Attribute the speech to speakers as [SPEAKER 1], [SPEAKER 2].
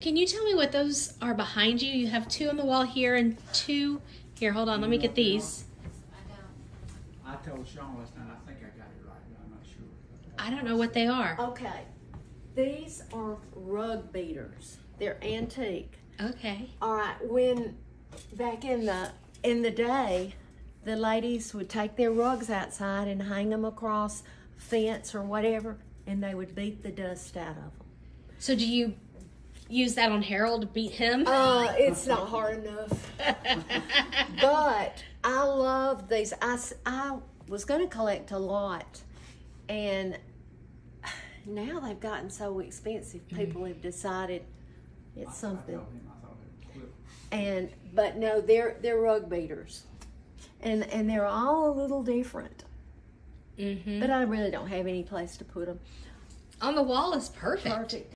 [SPEAKER 1] Can you tell me what those are behind you? You have two on the wall here and two here. Hold on, let me get these.
[SPEAKER 2] I told Sean last night, I think I got it right, but I'm not sure.
[SPEAKER 1] I don't know what they are.
[SPEAKER 3] Okay, these are rug beaters. They're antique.
[SPEAKER 1] Okay.
[SPEAKER 3] All right, when back in the in the day, the ladies would take their rugs outside and hang them across a fence or whatever, and they would beat the dust out of them.
[SPEAKER 1] So do you use that on Harold to beat him?
[SPEAKER 3] Uh, it's not hard enough. but I love these. I, I was going to collect a lot, and now they've gotten so expensive. People have decided it's something.
[SPEAKER 2] told him, I thought it was flip.
[SPEAKER 3] And but no, they're they're rug beaters, and and they're all a little different.
[SPEAKER 1] mm-hmm.
[SPEAKER 3] But I really don't have any place to put them.
[SPEAKER 1] On the wall is perfect.
[SPEAKER 3] Perfect.